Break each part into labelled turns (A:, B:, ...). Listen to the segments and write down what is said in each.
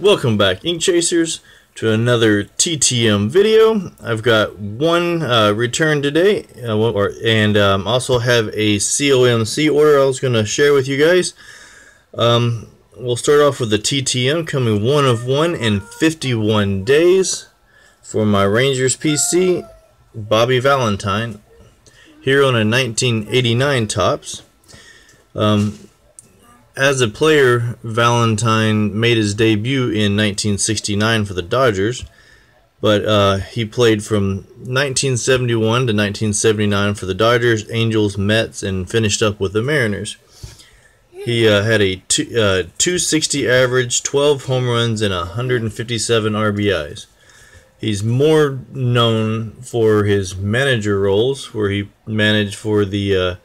A: Welcome back, Ink Chasers, to another TTM video. I've got one uh, return today, uh, or, and um, also have a COMC order I was going to share with you guys. Um, we'll start off with the TTM coming one of one in 51 days for my Rangers PC, Bobby Valentine, here on a 1989 Topps. Um, as a player, Valentine made his debut in 1969 for the Dodgers, but uh, he played from 1971 to 1979 for the Dodgers, Angels, Mets, and finished up with the Mariners. He uh, had a two, uh, 260 average, 12 home runs, and 157 RBIs. He's more known for his manager roles, where he managed for the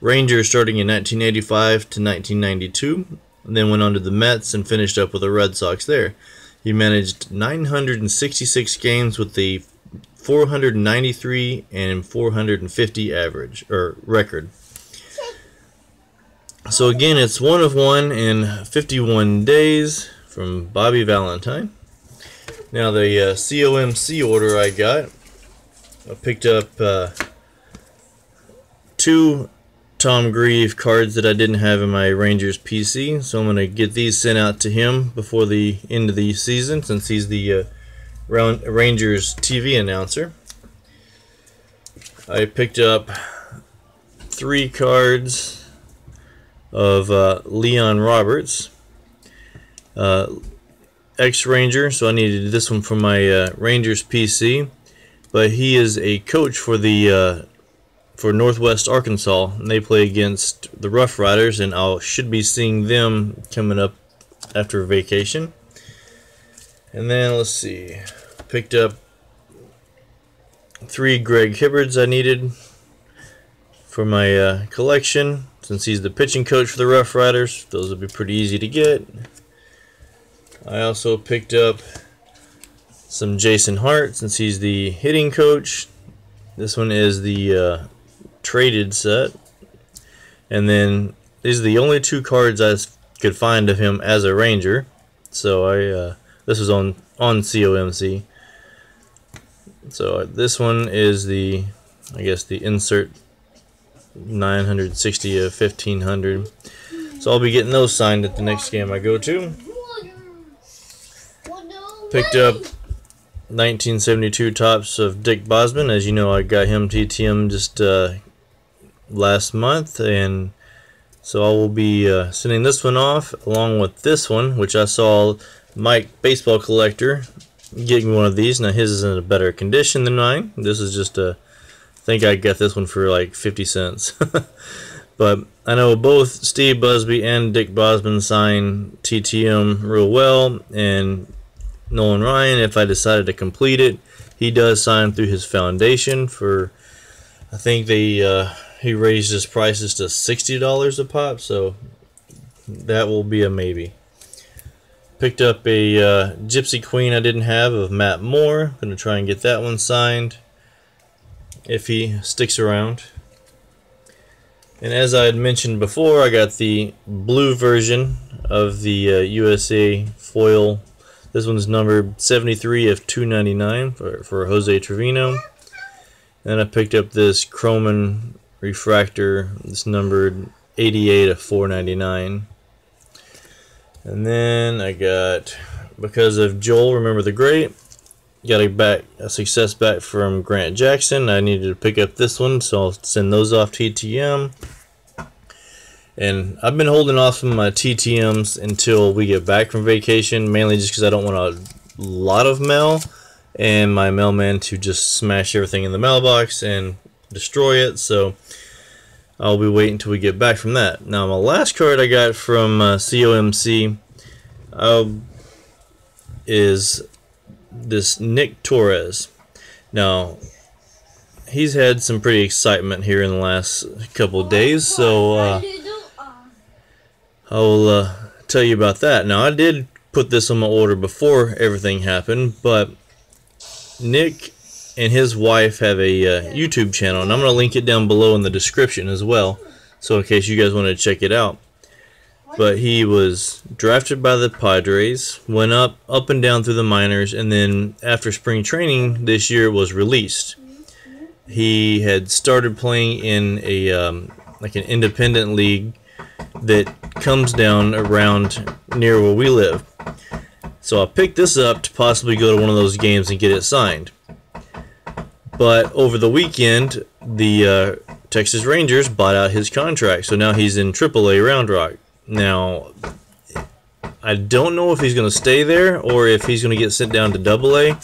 A: Rangers starting in 1985 to 1992, and then went on to the Mets and finished up with the Red Sox there. He managed 966 games with the 493 and 450 average or record. So again, it's one of one in 51 days from Bobby Valentine. Now the uh, COMC order I got, I picked up uh, two Tom Grieve cards that I didn't have in my Rangers PC, so I'm going to get these sent out to him before the end of the season since he's the uh, Rangers TV announcer. I picked up three cards of uh, Leon Roberts, uh, ex-Ranger, so I needed this one for my uh, Rangers PC, but he is a coach for the uh, for Northwest Arkansas. And they play against the Rough Riders, and I should be seeing them coming up after vacation. And then let's see, picked up three Greg Hibbards I needed for my uh, collection. Since he's the pitching coach for the Rough Riders, those will be pretty easy to get. I also picked up some Jason Hart since he's the hitting coach. This one is the uh, traded set. And then these are the only two cards I could find of him as a ranger. So I uh, this was on on COMC. So uh, this one is the I guess the insert 960 of 1500. So I'll be getting those signed at the next game I go to. Picked up 1972 Topps of Dick Bosman. As you know, I got him TTM just uh, last month and so I will be uh, sending this one off along with this one which I saw Mike Baseball Collector getting one of these. Now his is in a better condition than mine. This is just a I think I got this one for like 50 cents. But I know both Steve Busby and Dick Bosman sign TTM real well and Nolan Ryan if I decided to complete it he does sign through his foundation for I think they uh, he raised his prices to $60 a pop, so that will be a maybe. Picked up a uh, Gypsy Queen I didn't have of Matt Moore. Going to try and get that one signed if he sticks around. And as I had mentioned before, I got the blue version of the uh, USA foil. This one's numbered 73 of 299 for, for Jose Trevino. And I picked up this Croman refractor it's numbered 88 of 499 and then I got because of Joel remember the great got a back a success back from Grant Jackson. I needed to pick up this one so I'll send those off TTM and I've been holding off on my TTMs until we get back from vacation mainly just because I don't want a lot of mail and my mailman to just smash everything in the mailbox and destroy it. So I'll be waiting until we get back from that. Now, my last card I got from uh, COMC uh, is this Nick Torres. Now, he's had some pretty excitement here in the last couple days, so uh, I'll uh, tell you about that. Now, I did put this on my order before everything happened, but Nick and his wife have a uh, YouTube channel, and I'm going to link it down below in the description as well, so in case you guys want to check it out. but he was drafted by the Padres, went up up and down through the minors, and then after spring training this year was released. He had started playing in a um, like an independent league that comes down around near where we live. So I picked this up to possibly go to one of those games and get it signed. But over the weekend, the uh, Texas Rangers bought out his contract, so now he's in AAA Round Rock. Now, I don't know if he's going to stay there or if he's going to get sent down to Double A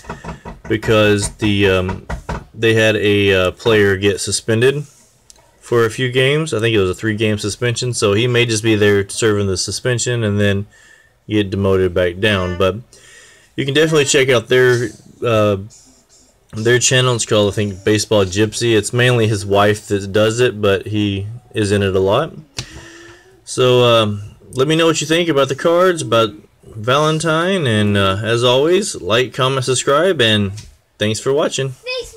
A: because the um, they had a uh, player get suspended for a few games. I think it was a three-game suspension, so he may just be there serving the suspension and then get demoted back down. But you can definitely check out their uh, their channel. It's called I think Baseball Gypsy. It's mainly his wife that does it, but he is in it a lot. So um, let me know what you think about the cards, about Valentine, and uh, as always, like, comment, subscribe, and thanks for watching.
B: Thanks